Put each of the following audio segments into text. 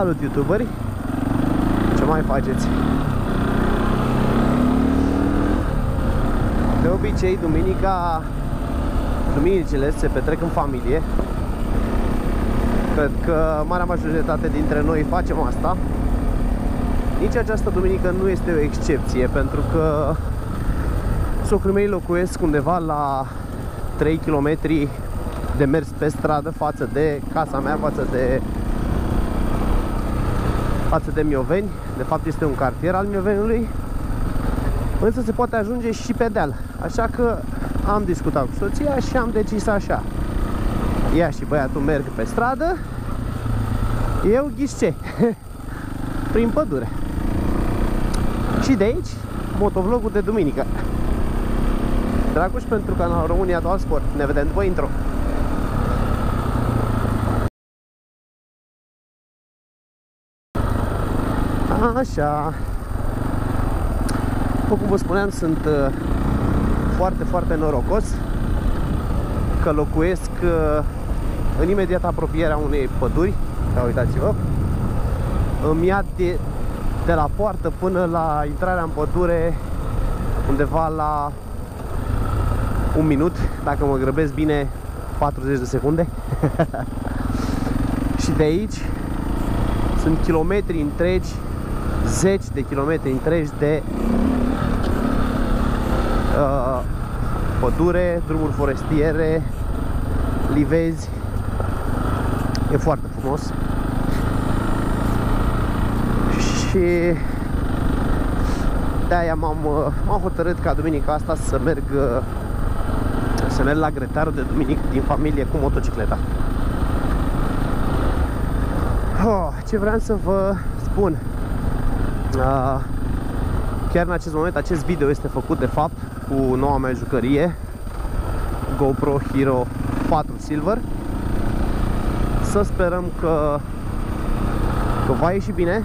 Salut youtuberi! Ce mai faceți? De obicei, duminica Duminicile se petrec în familie. Cred că marea majoritate dintre noi facem asta. Nici această duminică nu este o excepție Pentru că Socrii mei locuiesc undeva la 3 km de mers pe stradă față de casa mea, față de față de Mioveni. De fapt este un cartier al Miovenului. Însă se poate ajunge și pe deal. Așa că am discutat cu soția și am decis așa. Ea și băiatul merg pe stradă. Eu ghișce. Prin pădure. Și de aici, motovlogul de duminică. Dragoș pentru canalul România Dual Sport. Ne vedem după intro. Așa. După cum vă spuneam, sunt uh, foarte, foarte norocos că locuiesc uh, în imediat apropierea unei păduri. Da, uitați-vă. Îmi ia de, de la poartă până la intrarea în pădure undeva la un minut, dacă mă grăbesc bine 40 de secunde și de aici sunt kilometri întregi zeci de kilometri întregi de uh, pădure, drumuri forestiere, livezi. E foarte frumos. Și de-aia m-am uh, hotărât ca duminica asta să merg uh, să merg la grătarul de duminică din familie cu motocicleta. Oh, ce vreau să vă spun Chiar în acest moment, acest video este făcut de fapt cu noua mea jucărie GoPro Hero 4 Silver. Să sperăm că, că va ieși bine.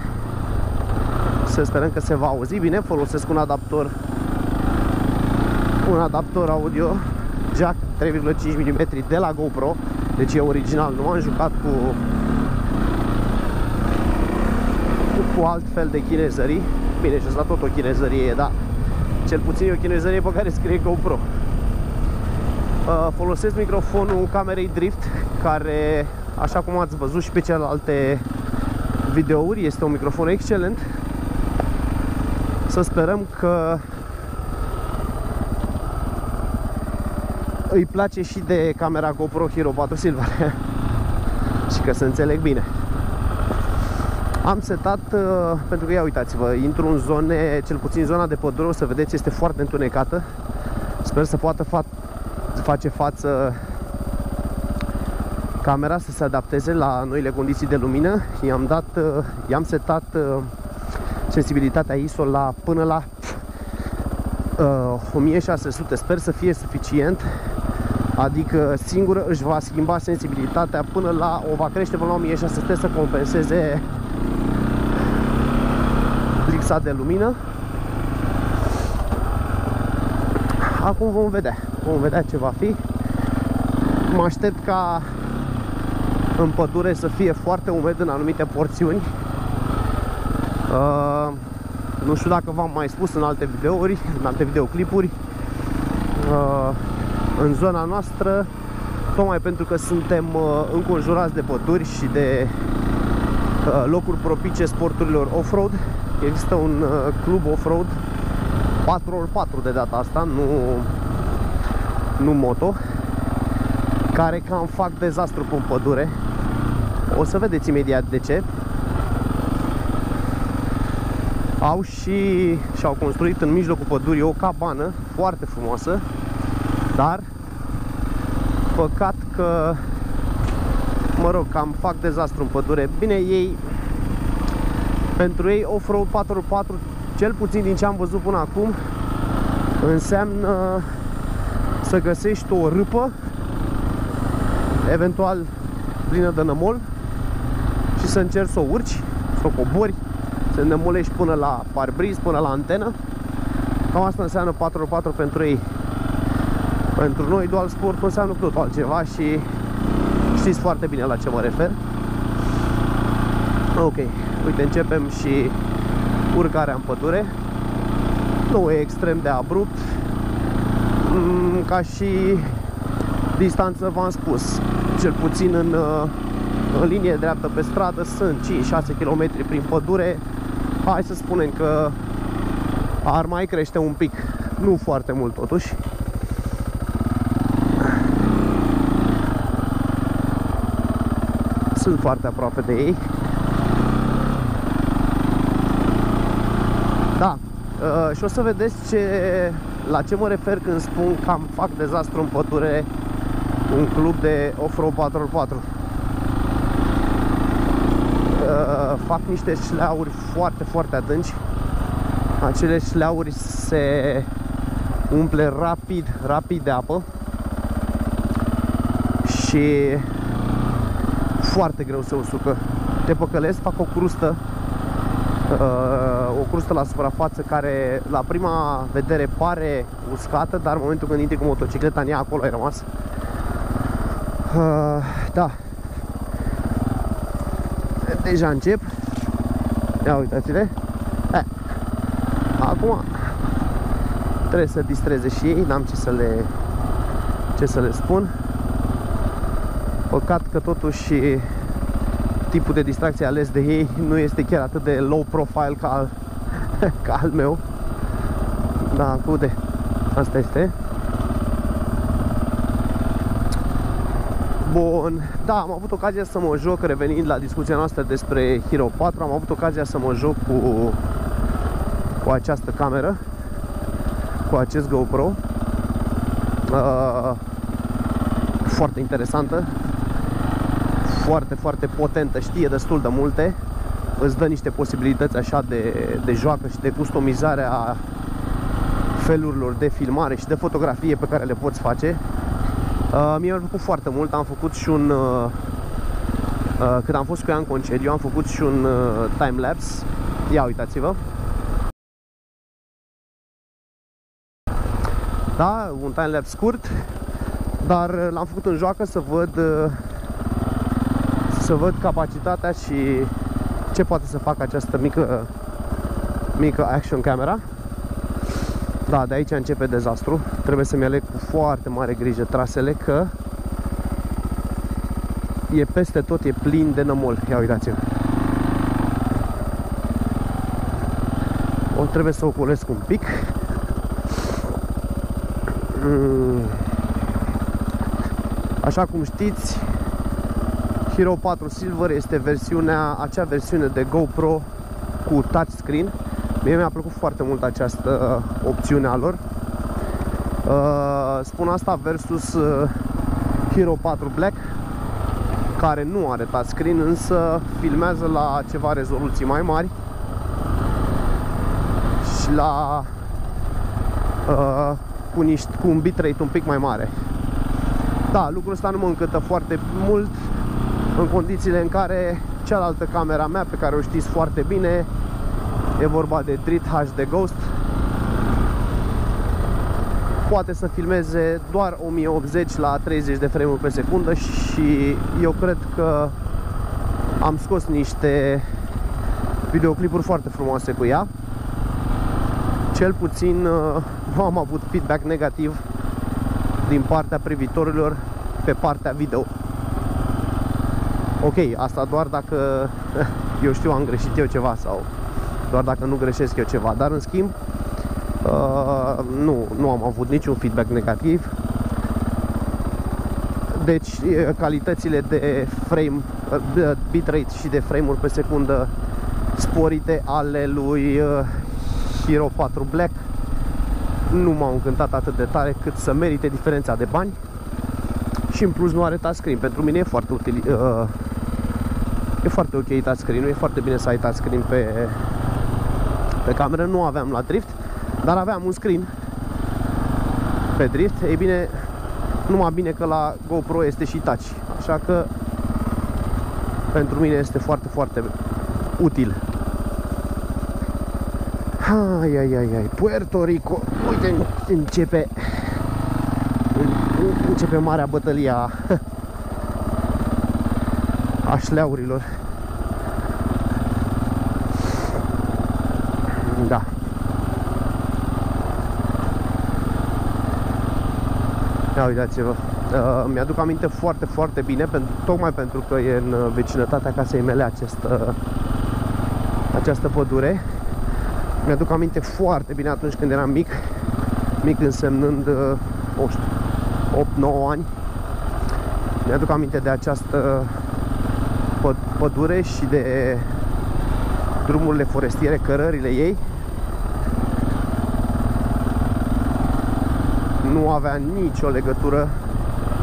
Să sperăm că se va auzi bine. Folosesc un adaptor Un adaptor audio Jack 3,5 mm de la GoPro. Deci e original, nu am jucat cu cu alt fel de chinezării. Bine, și asta tot o chinezărie, da. Cel puțin e o chinezărie pe care scrie GoPro. Uh, folosesc microfonul camerei Drift, care, așa cum ați văzut și pe celelalte videouri, este un microfon excelent. Să sperăm că îi place și de camera GoPro Hero 4 Silver și că se înțeleg bine. Am setat, uh, pentru că ia uitați-vă, intru în zone, cel puțin zona de pădure, o să vedeți, este foarte întunecată. Sper să poată fa face față camera să se adapteze la noile condiții de lumină. I-am dat, uh, i-am setat uh, sensibilitatea ISO la până la uh, 1600. Sper să fie suficient. Adică singură își va schimba sensibilitatea până la o va crește până la 1600 să compenseze lipsa de lumină. Acum vom vedea. Vom vedea ce va fi. Mă aștept ca în pădure să fie foarte umed în anumite porțiuni. Uh, nu știu dacă v-am mai spus în alte videouri, în alte videoclipuri. Uh, în zona noastră, tocmai pentru că suntem uh, înconjurați de păduri și de uh, locuri propice sporturilor off-road, Există un uh, club off-road 4x4 de data asta, nu, nu moto, care cam fac dezastru pe pădure. O să vedeți imediat de ce. Au și și-au construit în mijlocul pădurii o cabană foarte frumoasă, dar păcat că mă rog, cam fac dezastru în pădure. Bine, ei pentru ei off-road 4x4, cel puțin din ce am văzut până acum, înseamnă să găsești o râpă, eventual plină de nămol, și să încerci să o urci, să o cobori, să nămolești până la parbriz, până la antenă. Cam asta înseamnă 4x4 pentru ei. Pentru noi dual sport înseamnă tot altceva și știți foarte bine la ce mă refer. Ok, uite, începem și urcarea în pădure. Nu e extrem de abrupt, mm, ca și distanță v-am spus, cel puțin în, uh, în linie dreaptă pe stradă sunt 5-6 km prin pădure. Hai să spunem că ar mai crește un pic, nu foarte mult totuși. Sunt foarte aproape de ei. Da, uh, și o să vedeți ce, la ce mă refer când spun că am fac dezastru în pădure un club de off-road 4x4 uh, fac niște șleauri foarte, foarte adânci. Acele șleauri se umple rapid, rapid de apă. Și foarte greu se usucă te păcălesc, fac o crustă. uh, o crustă la suprafață care la prima vedere pare uscată, dar în momentul când intri cu motocicleta în ea acolo ai rămas Uh, da. Deja încep. Ia uitați-le. Eh. Acum trebuie să distreze și ei, n-am ce să le ce să le spun. Păcat că totuși tipul de distracție ales de ei nu este chiar atât de low profile ca al, ca al meu. Da, cude. Asta este. Bun, da, am avut ocazia să mă joc, revenind la discuția noastră despre Hero 4, am avut ocazia să mă joc cu, cu această cameră, cu acest GoPro. Uh, foarte interesantă, foarte, foarte potentă, știe destul de multe, îți dă niște posibilități așa de, de joacă și de customizare a felurilor de filmare și de fotografie pe care le poți face Uh, mie mi-a plăcut foarte mult, am făcut și un... Uh, uh, când am fost cu ea în concediu, am făcut și un uh, time-lapse. Ia uitați-vă. Da, un time-lapse scurt, dar uh, l-am făcut în joacă să văd uh, să văd capacitatea și ce poate să facă această mică mică action camera. Da, de aici începe dezastru. Trebuie să-mi aleg cu foarte mare grijă trasele că e peste tot, e plin de nămol. Ia uitați-vă. O trebuie să ocolesc un pic. Mm. Așa cum știți, Hero 4 Silver este versiunea, acea versiune de GoPro cu touchscreen Mie mi-a plăcut foarte mult această uh, opțiune a lor. Uh, spun asta versus uh, Hero 4 Black, care nu are touchscreen, însă filmează la ceva rezoluții mai mari și la uh, cu, niște, cu un bitrate un pic mai mare. Da, lucrul ăsta nu mă încântă foarte mult în condițiile în care cealaltă camera mea, pe care o știți foarte bine, E vorba de Drit HD Ghost. Poate să filmeze doar 1080 la 30 de frame pe secundă și eu cred că am scos niște videoclipuri foarte frumoase cu ea. Cel puțin nu uh, am avut feedback negativ din partea privitorilor pe partea video. Ok, asta doar dacă eu știu am greșit eu ceva sau doar dacă nu greșesc eu ceva. Dar în schimb, uh, nu, nu am avut niciun feedback negativ. Deci calitățile de frame, de bitrate și de frame-uri pe secundă sporite ale lui uh, Hero 4 Black nu m-au încântat atât de tare cât să merite diferența de bani și în plus nu are touchscreen. Pentru mine e foarte util, uh, e foarte ok touchscreen-ul, e foarte bine să ai touchscreen pe pe cameră nu aveam la drift, dar aveam un screen pe drift. Ei bine, numai bine că la GoPro este și touch, așa că pentru mine este foarte, foarte util. Ai, ai, ai, ai, Puerto Rico, uite, începe începe marea bătălia a șleaurilor. Da. Ia uitați-vă. Uh, mi-aduc aminte foarte, foarte bine, pentru, tocmai pentru că e în vecinătatea casei mele această, această pădure. Mi-aduc aminte foarte bine atunci când eram mic, mic însemnând, uh, 8-9 ani. Mi-aduc aminte de această pădure și de drumurile forestiere, cărările ei. Nu avea nicio legătură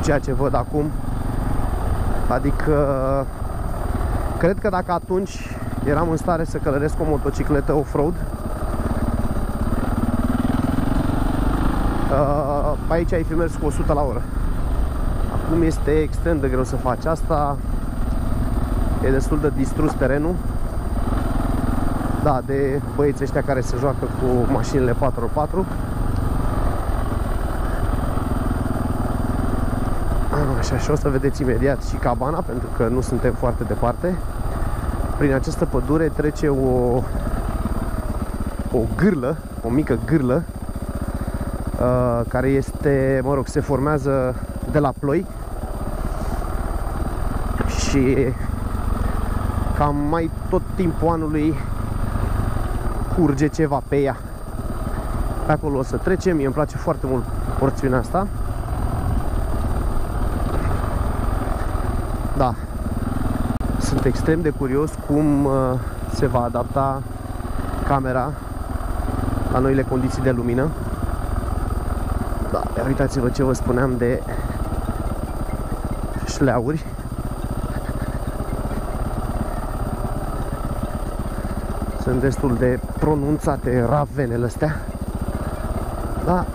ceea ce văd acum. Adică cred că dacă atunci eram în stare să călăresc o motocicletă off-road, uh, aici ai fi mers cu 100 la oră. Acum este extrem de greu să faci asta. E destul de distrus terenul. Da, de băieți ăștia care se joacă cu mașinile 4x4. Așa, și o să vedeți imediat și cabana, pentru că nu suntem foarte departe. Prin această pădure trece o, o gârlă, o mică gârlă, uh, care este, mă rog, se formează de la ploi și cam mai tot timpul anului curge ceva pe ea. Pe acolo o să trecem, mie îmi place foarte mult porțiunea asta. Da. Sunt extrem de curios cum uh, se va adapta camera la noile condiții de lumină. Da, uitați-vă ce vă spuneam de șleauri. Sunt destul de pronunțate ravenele astea. Da,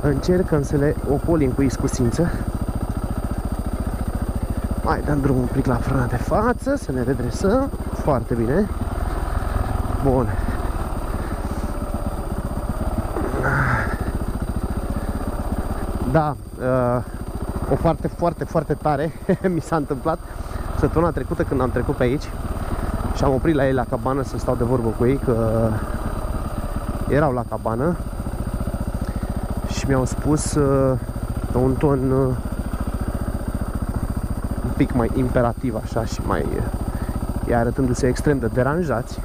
încercăm să le ocolim cu iscusință. Mai dăm drumul un pic la frâna de față, să ne redresăm. Foarte bine. Bun. Da, uh, o foarte, foarte, foarte tare mi s-a întâmplat săptămâna trecută când am trecut pe aici și am oprit la ei la cabană să stau de vorbă cu ei că erau la cabană. Și mi-au spus uh, un ton uh, pic mai imperativ așa și mai e arătându-se extrem de deranjați.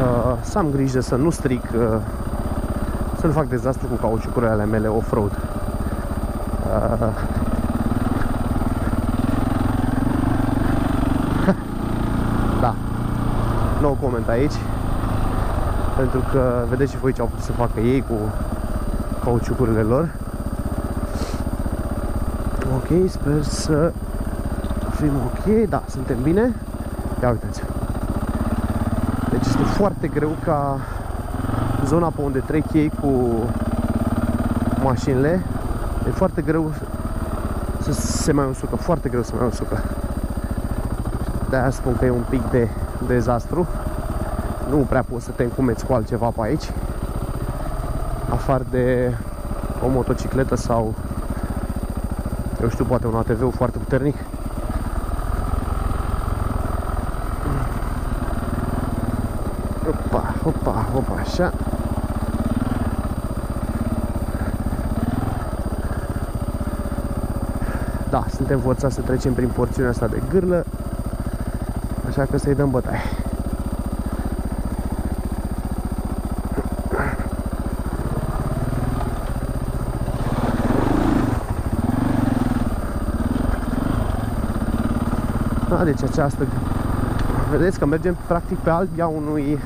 Uh, să am grijă să nu stric uh, să nu fac dezastru cu cauciucurile ale mele off-road uh, da no coment aici pentru că vedeți și voi ce au putut să facă ei cu cauciucurile lor ok, sper să fim ok, da, suntem bine. Ia uitați Deci este foarte greu ca zona pe unde trec ei cu mașinile, e foarte greu să se mai usucă, foarte greu să mai usucă. De-aia spun că e un pic de dezastru. Nu prea poți să te încumeți cu altceva pe aici. Afară de o motocicletă sau eu știu, poate un ATV foarte puternic. Opa, opa, opa, așa. Da, suntem forțați să trecem prin porțiunea asta de gârlă, așa că să-i dăm bătaie. Da, deci această... Vedeți că mergem practic pe albia unui,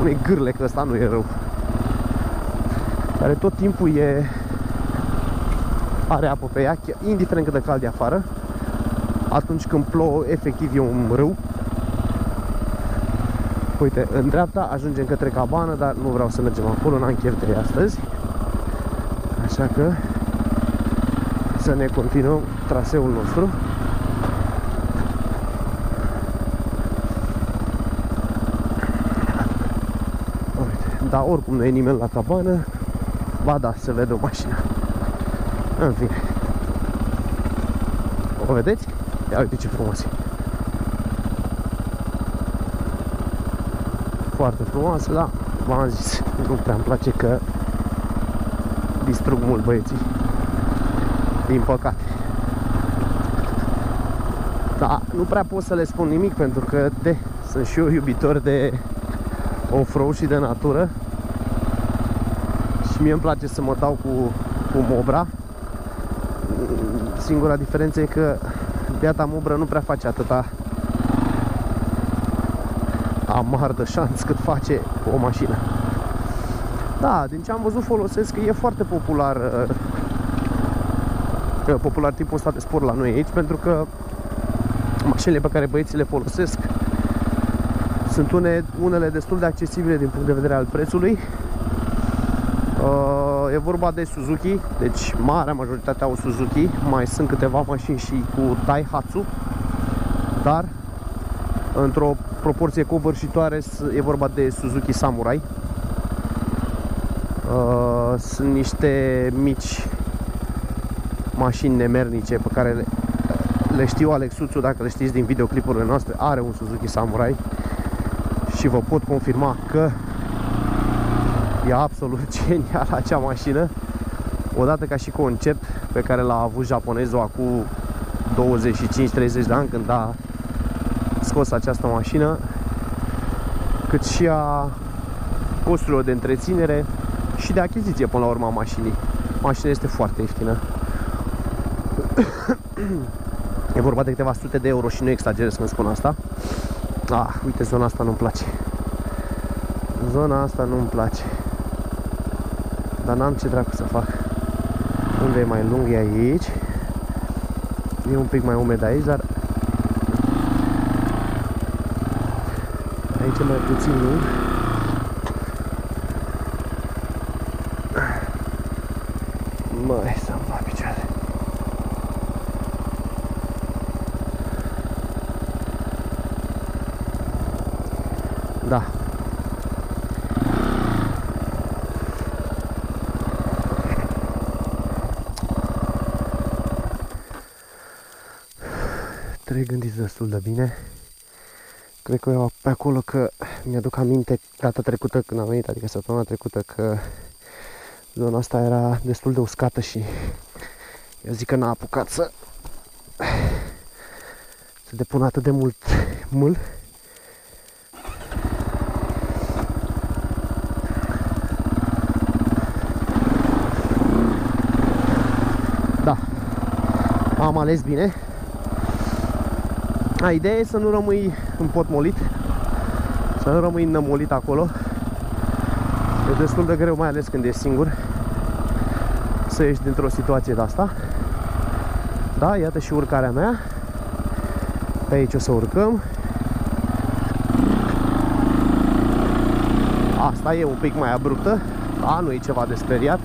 unei gârle, că ăsta nu e rău. Care tot timpul e... Are apă pe ea, indiferent cât de cald e afară. Atunci când plouă, efectiv e un râu. Uite, în dreapta ajungem către cabană, dar nu vreau să mergem acolo, n-am chef de astăzi. Așa că să ne continuăm traseul nostru. dar oricum nu e nimeni la cabană. Ba da, se vede o mașină. În fine. O vedeți? Ia uite ce frumos e. foarte frumoasă, da, v-am zis, nu prea îmi place că distrug mult băieții. Din păcate. Da, nu prea pot să le spun nimic pentru că de, sunt și eu iubitor de off-road și de natură și mie îmi place să mă dau cu, cu mobra singura diferență e că biata mobră nu prea face atâta amar de șanț cât face o mașină da, din ce am văzut folosesc e foarte popular uh, popular tipul ăsta de sport la noi aici pentru că mașinile pe care băieții le folosesc sunt une, unele destul de accesibile din punct de vedere al prețului. Uh, e vorba de Suzuki, deci marea majoritate au Suzuki, mai sunt câteva mașini și cu Daihatsu, dar într-o proporție covârșitoare e vorba de Suzuki Samurai. Uh, sunt niște mici mașini nemernice pe care le, le știu Alexuțu, dacă le știți din videoclipurile noastre, are un Suzuki Samurai și vă pot confirma că e absolut genial acea mașină odată ca și concept pe care l-a avut japonezul acum 25-30 de ani când a scos această mașină cât și a costurilor de întreținere și de achiziție până la urmă a mașinii mașina este foarte ieftină e vorba de câteva sute de euro și nu exagerez când spun asta Ah, uite, zona asta nu-mi place. Zona asta nu-mi place. Dar n-am ce dracu să fac. Unde e mai lung e aici. E un pic mai umed aici, dar... Aici e mai puțin lung. Mai să-mi fac picioare. Da. Trebuie gândiți destul de bine. Cred că eu pe acolo că mi-aduc aminte data trecută când am venit, adică săptămâna trecută că zona asta era destul de uscată și eu zic că n-a apucat să să depună atât de mult mult am ales bine. A, ideea e să nu rămâi împotmolit, să nu rămâi nămolit acolo. E destul de greu, mai ales când ești singur, să ieși dintr-o situație de asta. Da, iată și urcarea mea. Pe aici o să urcăm. Asta e un pic mai abruptă. Da, nu e ceva de speriat.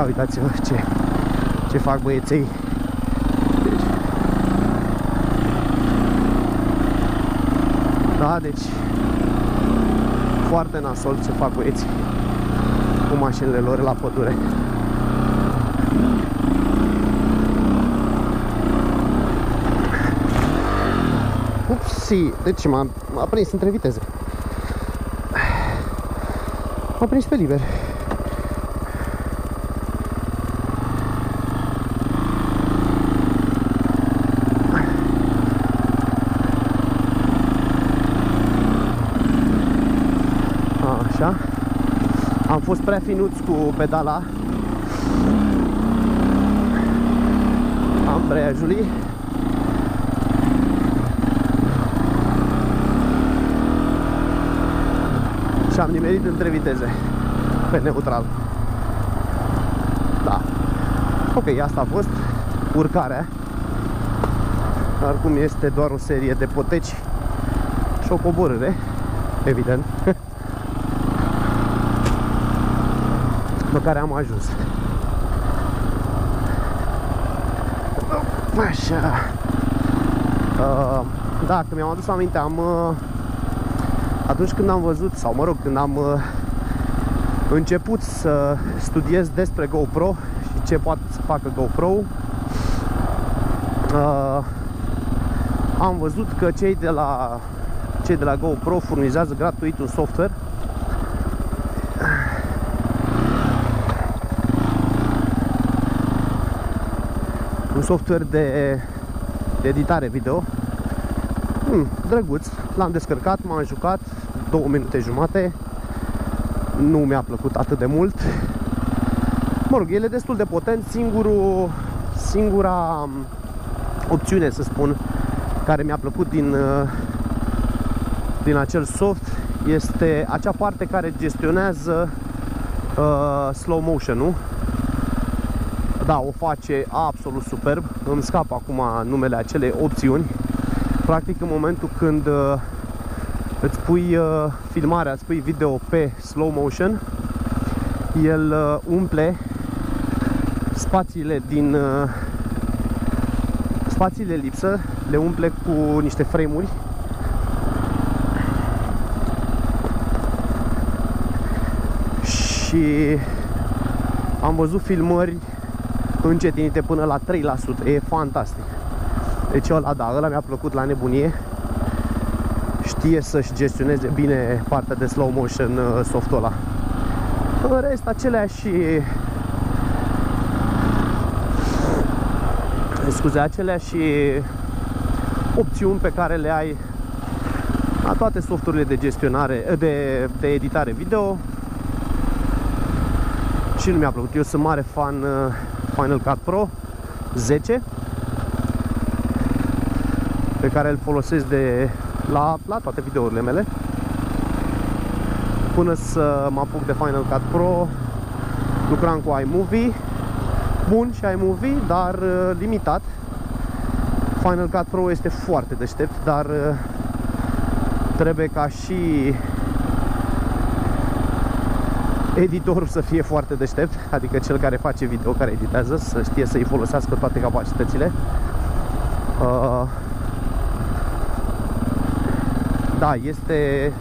Ia uitați-vă ce, ce fac băieței. Deci, da, deci foarte nasol ce fac băieții cu mașinile lor la pădure. Upsi, deci m-a prins între viteze. M-a prins pe liber. Așa. Am fost prea finuț cu pedala ambreiajului. Și am nimerit între viteze pe neutral. Da. Ok, asta a fost urcarea. Acum este doar o serie de poteci și o coborâre, evident. pe care am ajuns. Așa. Uh, da, că mi-am adus aminte, am uh, atunci când am văzut, sau mă rog, când am uh, început să studiez despre GoPro și ce poate să facă GoPro, uh, am văzut că cei de la cei de la GoPro furnizează gratuit un software un software de, de editare video. Hmm, drăguț, l-am descărcat, m-am jucat două minute jumate. Nu mi-a plăcut atât de mult. Mă rog, el e destul de potent singurul, singura opțiune, să spun care mi-a plăcut din din acel soft este acea parte care gestionează uh, slow motion-ul da, o face absolut superb. Îmi scap acum numele acelei opțiuni. Practic în momentul când uh, îți pui uh, filmarea, îți pui video pe slow motion el uh, umple spațiile din uh, spațiile lipsă le umple cu niște frame-uri. Și am văzut filmări încetinite până la 3%. E fantastic. Deci ăla, da, ăla mi-a plăcut la nebunie. Știe să-și gestioneze bine partea de slow motion uh, softul ăla. În rest, aceleași scuze, aceleași opțiuni pe care le ai la toate softurile de gestionare, de, de editare video și nu mi-a plăcut. Eu sunt mare fan uh, Final Cut Pro 10 pe care îl folosesc de la, la toate videourile mele până să mă apuc de Final Cut Pro lucram cu iMovie bun și iMovie, dar uh, limitat. Final Cut Pro este foarte deștept, dar uh, trebuie ca și editorul să fie foarte deștept, adică cel care face video, care editează, să știe să-i folosească toate capacitățile. Uh, da, este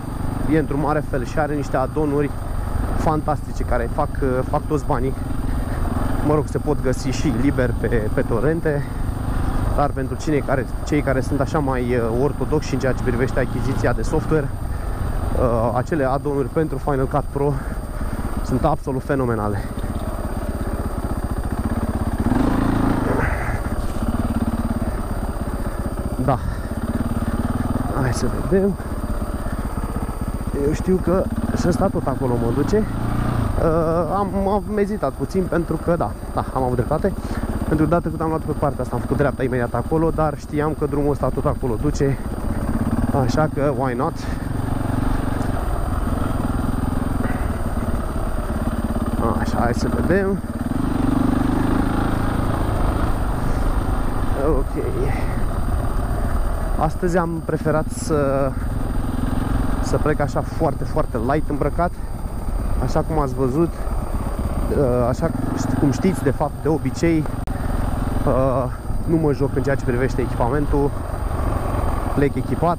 e într-un mare fel și are niște adonuri fantastice care fac, uh, fac toți banii. Mă rog, se pot găsi și liber pe, pe torrente, dar pentru cine care, cei care sunt așa mai uh, ortodoxi în ceea ce privește achiziția de software, uh, acele adonuri pentru Final Cut Pro sunt absolut fenomenale. Da. Hai să vedem. Eu știu că și ăsta tot acolo mă duce. Uh, am, am ezitat puțin pentru că, da, da, am avut dreptate. Pentru că dată cât am luat pe partea asta, am făcut dreapta imediat acolo, dar știam că drumul ăsta tot acolo duce. Așa că, why not? Hai să vedem. Ok. Astăzi am preferat să să plec așa foarte, foarte light îmbrăcat. Așa cum ați văzut, uh, așa cum știți, de fapt, de obicei, uh, nu mă joc în ceea ce privește echipamentul. Plec echipat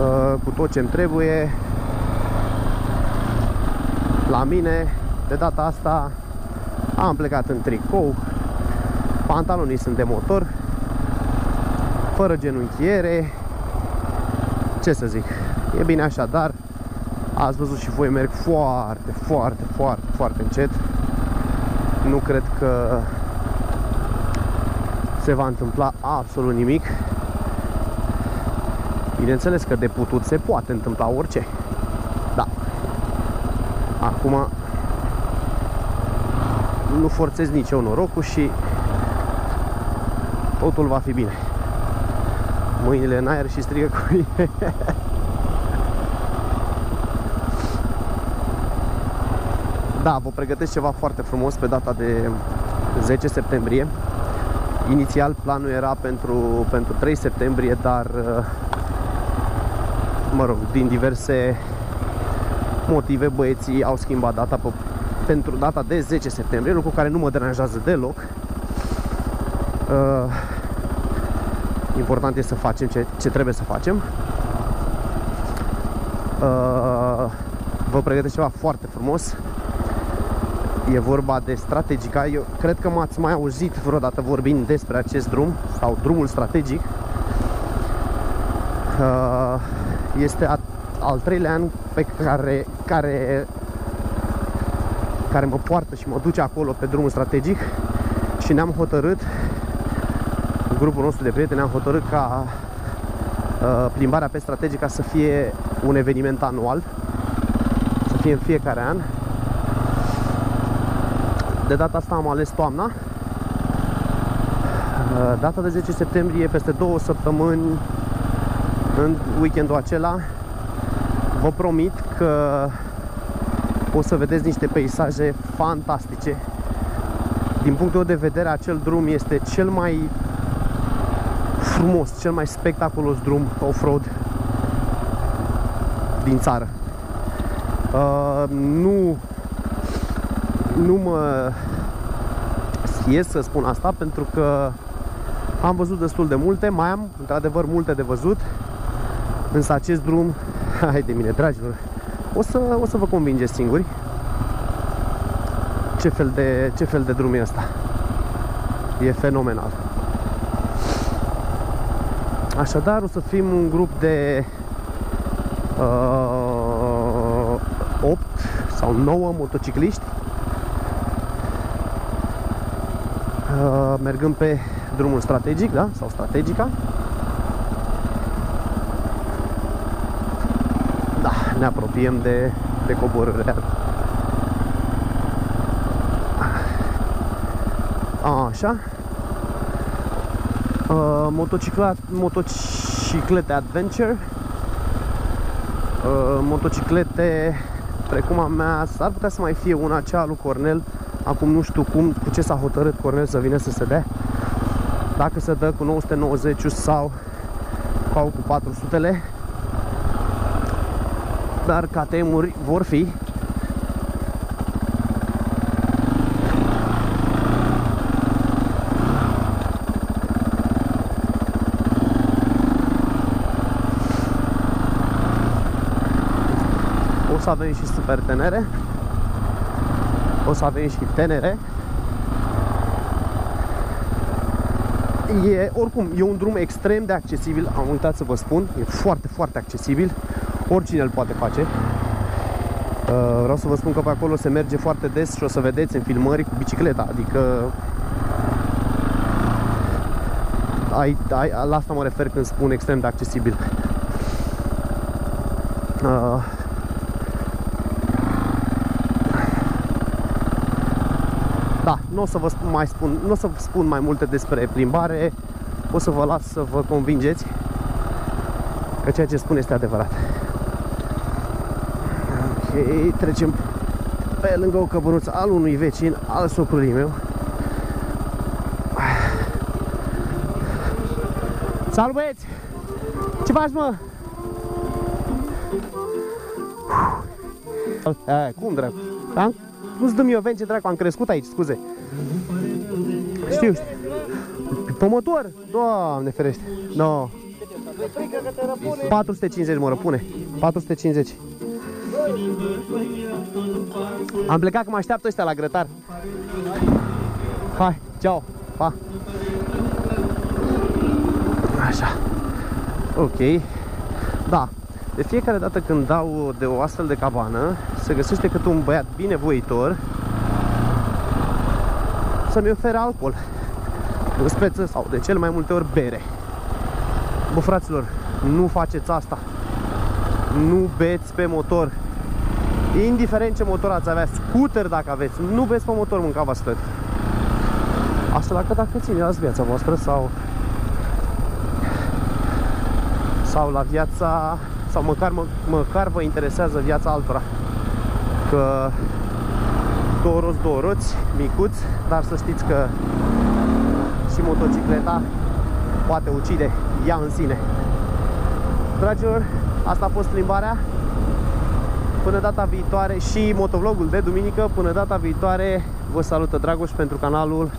uh, cu tot ce-mi trebuie la mine de data asta am plecat în tricou, pantalonii sunt de motor, fără genunchiere, ce să zic, e bine așa, dar ați văzut și voi merg foarte, foarte, foarte, foarte încet. Nu cred că se va întâmpla absolut nimic. Bineînțeles că de putut se poate întâmpla orice. Da. Acum nu forțez nici eu norocul și totul va fi bine. Mâinile în aer și strigă cu mine. da, vă pregătesc ceva foarte frumos pe data de 10 septembrie. Inițial planul era pentru, pentru 3 septembrie, dar mă rog, din diverse motive băieții au schimbat data pe pentru data de 10 septembrie, lucru care nu mă deranjează deloc. Uh, important e să facem ce, ce trebuie să facem. Uh, vă pregătesc ceva foarte frumos. E vorba de strategica. Eu cred că m-ați mai auzit vreodată vorbind despre acest drum sau drumul strategic. Uh, este al treilea an pe care, care, care mă poartă și mă duce acolo pe drumul strategic și ne-am hotărât, grupul nostru de prieteni, am hotărât ca uh, plimbarea pe strategica să fie un eveniment anual, să fie în fiecare an. De data asta am ales toamna. Uh, data de 10 septembrie, peste două săptămâni, în weekendul acela, vă promit că o să vedeți niște peisaje fantastice. Din punctul meu de vedere, acel drum este cel mai frumos, cel mai spectaculos drum off-road din țară. Uh, nu, nu mă schiez să spun asta pentru că am văzut destul de multe, mai am într-adevăr multe de văzut, însă acest drum Hai de mine, dragilor. O să, o să vă convingeți singuri ce fel de, ce fel de drum e ăsta. E fenomenal. Așadar, o să fim un grup de uh, 8 sau 9 motocicliști uh, mergând pe drumul strategic, da? Sau strategica. Ne apropiem de, de coborârea. Așa. Uh, motociclete adventure. Uh, motociclete precum a mea, s-ar putea să mai fie una cea lui Cornel. Acum nu știu cum, cu ce s-a hotărât Cornel să vină să se dea. Dacă se dă cu 990 sau cu 400-le dar KTM-uri vor fi. O să avem și super tenere o să avem și tenere. E, oricum, e un drum extrem de accesibil, am uitat să vă spun, e foarte, foarte accesibil oricine îl poate face. Uh, vreau să vă spun că pe acolo se merge foarte des și o să vedeți în filmări cu bicicleta, adică ai, ai, la asta mă refer când spun extrem de accesibil. Uh, da, nu o să vă spun mai, spun, nu o să vă spun mai multe despre plimbare, o să vă las să vă convingeți că ceea ce spun este adevărat. Ok, trecem pe lângă o căbănuță al unui vecin, al socrului meu. Salut băieți! Ce faci mă? A, cum dracu? Am, nu-ți dăm eu vence dracu, am crescut aici, scuze. Știu, știu. Pe motor? Doamne ferește. No. 450 mă răpune. 450. Am plecat că mă așteaptă ăștia la grătar. Hai, ceau, pa. Așa. Ok. Da. De fiecare dată când dau de o astfel de cabană, se găsește cât un băiat binevoitor să-mi ofere alcool. În speță sau de cel mai multe ori bere. Bă, fraților, nu faceți asta. Nu beți pe motor. Indiferent ce motor ați avea, scooter dacă aveți, nu beți pe motor, mânca stări. Asta dacă, dacă ține la viața voastră sau sau la viața sau măcar, mă, măcar vă interesează viața altora că două roți, două roți, micuți, dar să știți că și motocicleta poate ucide ea în sine. Dragilor, asta a fost plimbarea. Până data viitoare și motovlogul de duminică. Până data viitoare vă salută Dragoș pentru canalul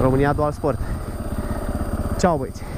România Dual Sport. Ceau băieți!